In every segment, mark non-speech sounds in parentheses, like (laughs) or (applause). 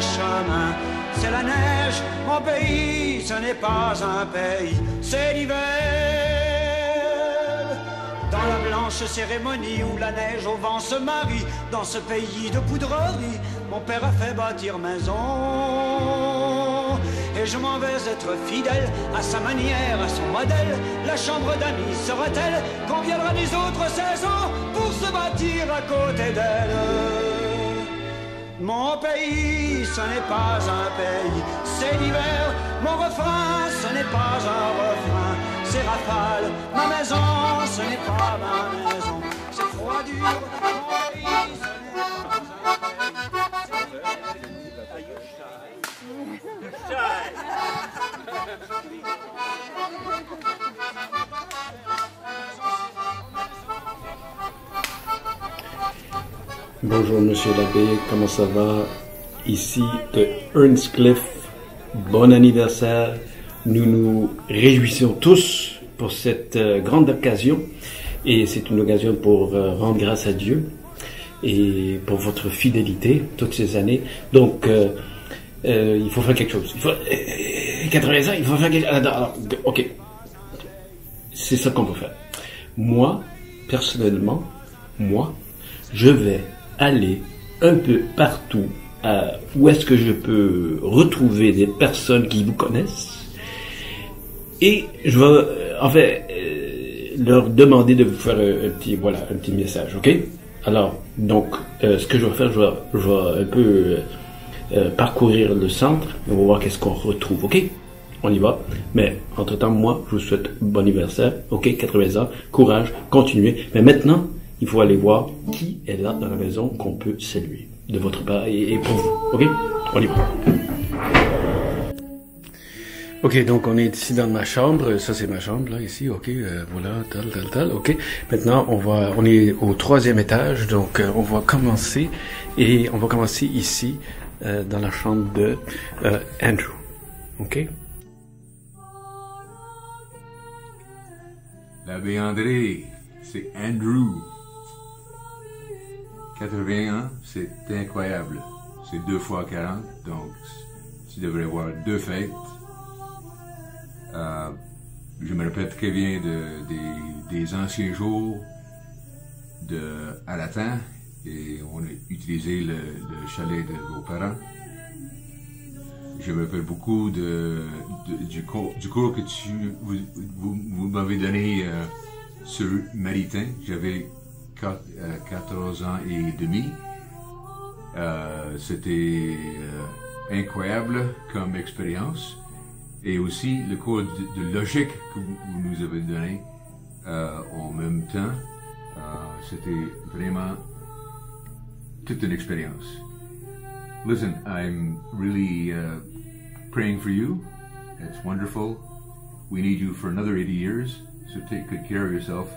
c'est la neige. Mon pays, ce n'est pas un pays, c'est l'hiver. Dans la blanche cérémonie où la neige au vent se marie, dans ce pays de poudrerie, mon père a fait bâtir maison. Et je m'en vais être fidèle à sa manière, à son modèle. La chambre d'amis sera-t-elle qu'on viendra des autres saisons pour se bâtir à côté d'elle Mon pays, ce n'est pas un pays, c'est l'hiver. Mon refrain, ce n'est pas un refrain, c'est rafale. Ma maison, ce n'est pas ma maison, c'est froid dur. Mon pays, ce n'est pas un Bonjour Monsieur l'abbé, comment ça va? Ici de Earnscliffe, bon anniversaire. Nous nous réjouissons tous pour cette euh, grande occasion et c'est une occasion pour euh, rendre grâce à Dieu et pour votre fidélité toutes ces années. Donc, euh, il faut faire quelque chose. Il faut, euh, 80 ans, il faut faire quelque chose. Ok, c'est ça qu'on peut faire. Moi, personnellement, moi, je vais aller un peu partout où est-ce que je peux retrouver des personnes qui vous connaissent et je vais euh, en fait euh, leur demander de vous faire un, petit voilà un petit message, ok? Alors donc euh, ce que je vais faire, je vais, je vais un peu parcourir le centre on va voir qu'est-ce qu'on retrouve, ok? On y va. Mais entre-temps, moi, je vous souhaite bon anniversaire. OK, 80 ans. Courage. Continuez. Mais maintenant, il faut aller voir qui est là dans la maison qu'on peut saluer. De votre part et, et pour vous. OK? On y va. Ok, donc on est ici dans ma chambre. Ça, c'est ma chambre, là, ici. Ok, euh, voilà, tal, tal, tal. Ok. Maintenant, on va, on est au troisième étage. Donc, euh, on va commencer. Et on va commencer ici, euh, dans la chambre de euh, Andrew. Ok? L'abbé André, c'est Andrew. 81, c'est incroyable. C'est deux fois 40, donc tu devrais voir deux fêtes. Euh, je me rappelle très bien de, des, anciens jours de Alatan et on a utilisé le, le chalet de vos parents. Je me rappelle beaucoup de, du, cours, du cours que tu vous, vous, vous m'avez donné euh, sur Maritain. J'avais quat- euh, 14 ans et demi. Euh, C'était euh, incroyable comme expérience. Et aussi le cours de, de logique que vous, nous avez donné euh, en même temps. Euh, C'était vraiment toute une expérience. Listen, I'm really uh, praying for you. It's wonderful. We need you for another 80 years. So take good care of yourself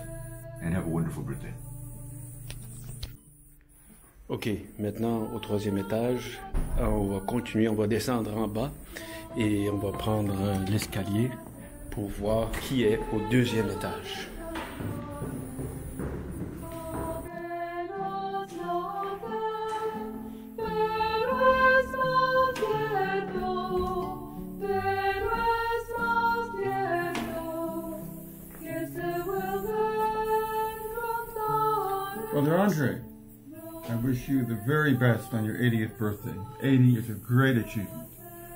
and have a wonderful birthday. Ok, maintenant au troisième étage, euh, on va continuer, on va descendre en bas et on va prendre l'escalier pour voir qui est au deuxième étage. Brother I wish you the very best on your 80th birthday. 80 is a great achievement.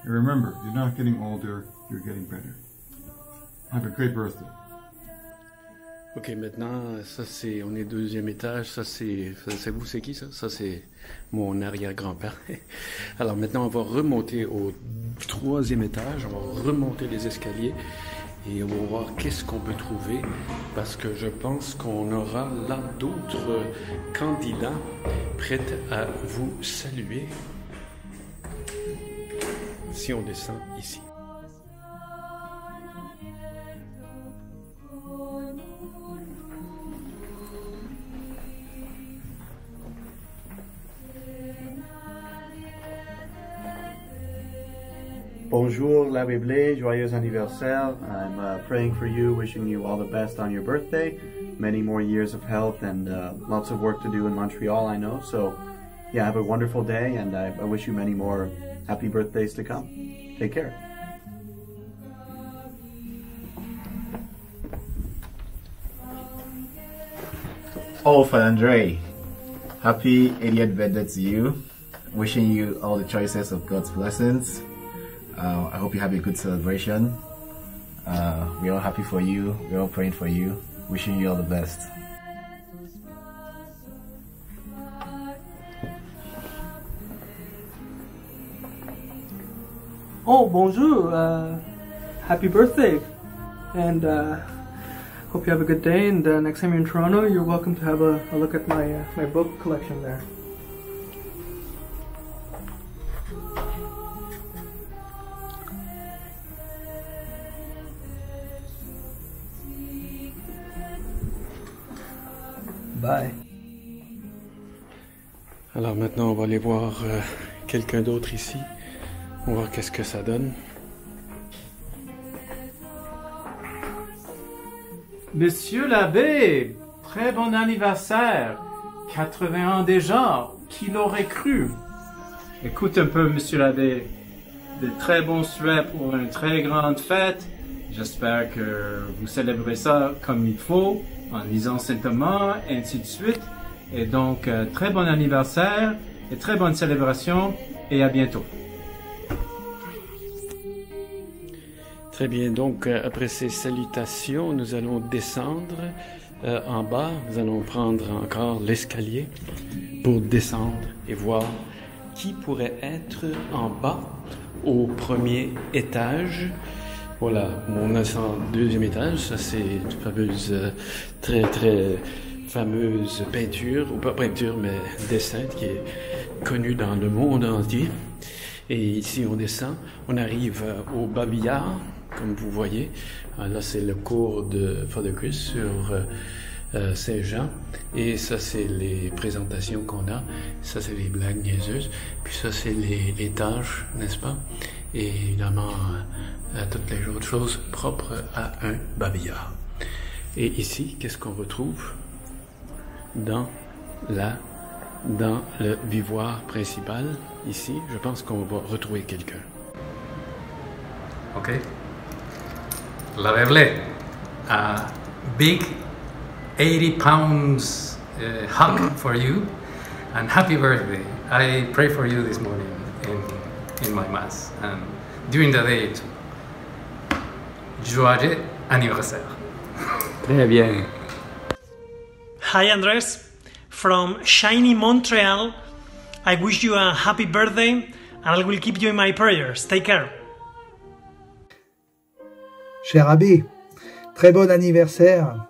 And remember, you're not getting older, you're getting better. Have a great birthday. Ok, maintenant, ça c'est, on est deuxième étage, ça c'est, c'est vous, c'est qui ça? Ça c'est mon arrière-grand-père. (laughs) Alors maintenant, on va remonter au troisième étage, on va remonter les escaliers et on va voir qu'est-ce qu'on peut trouver? Parce que je pense qu'on aura là d'autres candidats prêts à vous saluer si on descend ici. Bonjour, l'Abbé Blé, joyeux anniversaire. I'm uh, praying for you, wishing you all the best on your birthday. Many more years of health and uh, lots of work to do in Montreal, I know. So yeah, have a wonderful day, and I, I wish you many more happy birthdays to come. Take care. Oh, for Andre, happy 80th birthday to you. Wishing you all the choices of God's blessings. Uh, I hope you have a good celebration. Uh, we're all happy for you. We're all praying for you. Wishing you all the best. Oh, bonjour. Uh, happy birthday. And uh, hope you have a good day. And uh, next time you're in Toronto, you're welcome to have a, a look at my, uh, my book collection there. Bye. Alors maintenant, on va aller voir euh, quelqu'un d'autre ici. On va voir qu'est-ce que ça donne. Monsieur l'abbé, très bon anniversaire. 80 ans déjà, qui l'aurait cru Écoute un peu, monsieur l'abbé. De très bons souhaits pour une très grande fête. J'espère que vous célébrez ça comme il faut, en lisant simplement, et ainsi de suite. Et donc, euh, très bon anniversaire, et très bonne célébration, et à bientôt. Très bien, donc euh, après ces salutations, nous allons descendre euh, en bas. Nous allons prendre encore l'escalier pour descendre et voir qui pourrait être en bas au premier étage. Voilà, on en deuxième étage. Ça, c'est une fameuse, euh, très très fameuse peinture, ou pas peinture, mais dessin qui est connu dans le monde entier. Et ici, on descend, on arrive euh, au babillard, comme vous voyez. Ah, Là, c'est le cours de Chris sur euh, euh, Saint-Jean. Et ça, c'est les présentations qu'on a. Ça, c'est les blagues niaiseuses. Puis ça, c'est les, les tâches, n'est-ce pas? Et évidemment, euh, toutes les autres choses propres à un babillard. Et ici, qu'est-ce qu'on retrouve? Dans la dans le vivoire principal, ici, je pense qu'on va retrouver quelqu'un. Okay. La Beble, a big 80 pounds uh, hug for you and happy birthday. I pray for you this morning in, in my mass and during the day too. Joyeux anniversaire. Très bien. Hi, Andres. From shiny Montreal, I wish you a happy birthday and I will keep you in my prayers. Take care. Cher abbé, très bon anniversaire.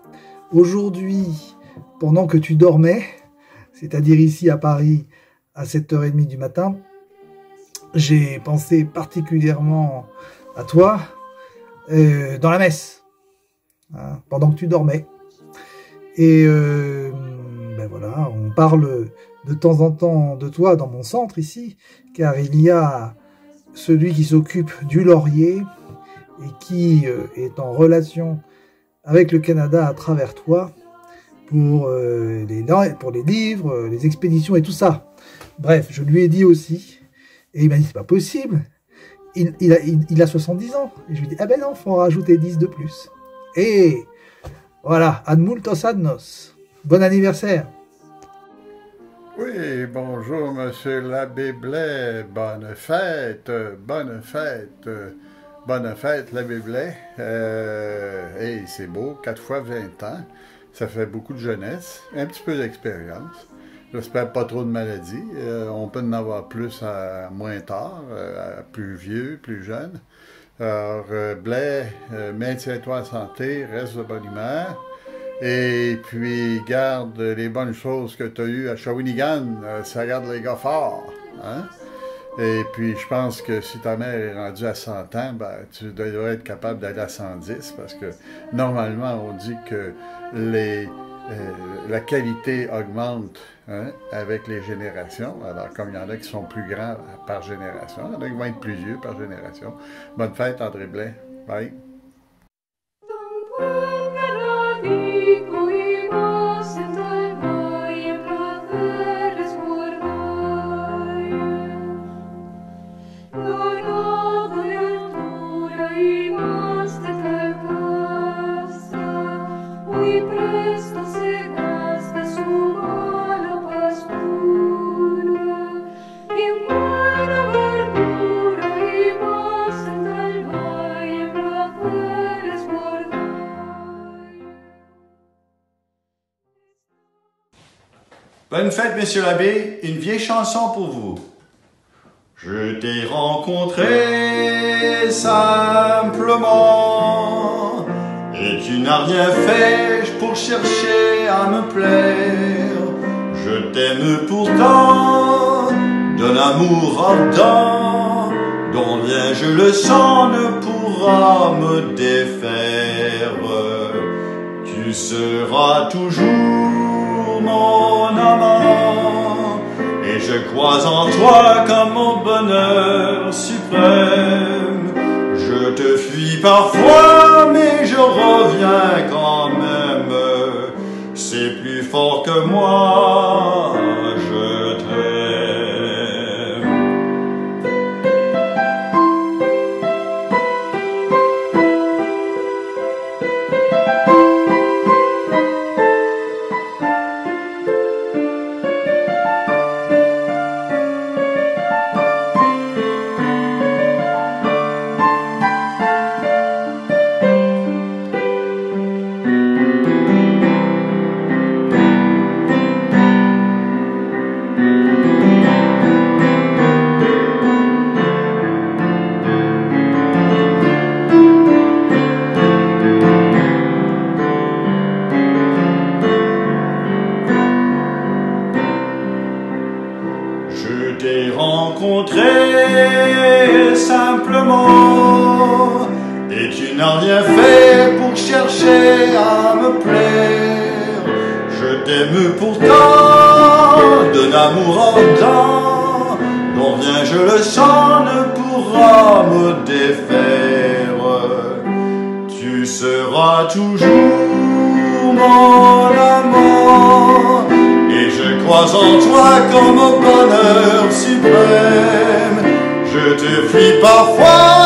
Aujourd'hui, pendant que tu dormais, c'est-à-dire ici à Paris à 7h30 du matin, j'ai pensé particulièrement à toi euh, dans la messe, hein, pendant que tu dormais. Et euh, ben voilà, on parle de temps en temps de toi dans mon centre ici, car il y a celui qui s'occupe du laurier et qui euh, est en relation avec le Canada à travers toi pour, les, pour les livres, les expéditions et tout ça. Bref, je lui ai dit aussi, et il m'a dit c'est pas possible, il, a, il, il a 70 ans. Et je lui dit, ah ben non, faut en rajouter 10 de plus. Et voilà, ad multos adnos. Bon anniversaire. Oui, bonjour, monsieur l'abbé Blais. Bonne fête, bonne fête, bonne fête, l'abbé Blais. Euh, hey, c'est beau, 4 fois 20 ans. Ça fait beaucoup de jeunesse, un petit peu d'expérience. J'espère pas trop de maladies. Euh, on peut en avoir plus à moins tard, euh, à plus vieux, plus jeune. Alors, euh, Blais, euh, maintiens-toi en santé, reste de bonne humeur. Et puis, garde les bonnes choses que tu as eues à Shawinigan. Ça garde les gars forts. Hein? Et puis, je pense que si ta mère est rendue à 100 ans, ben, tu devrais être capable d'aller à 110 parce que normalement, on dit que les, euh, la qualité augmente hein, avec les générations. Alors, comme il y en a qui sont plus grands par génération, il y en a qui vont être plus vieux par génération. Bonne fête, André Blais. Bye. Bonne fête, monsieur l'abbé. Une vieille chanson pour vous. Je t'ai rencontré simplement et tu n'as rien fait pour chercher à me plaire. Je t'aime pourtant d'un amour ardent dont rien je le sens ne pourra me défaire. Tu seras toujours je crois en toi comme mon bonheur suprême. Je te fuis parfois, mais je reviens quand même. C'est plus fort que moi, Je t'aime pourtant d'un amour ardent dont rien je le sens ne pourra me défaire. Tu seras toujours mon amant et je crois en toi comme au bonheur suprême. Je te fuis parfois,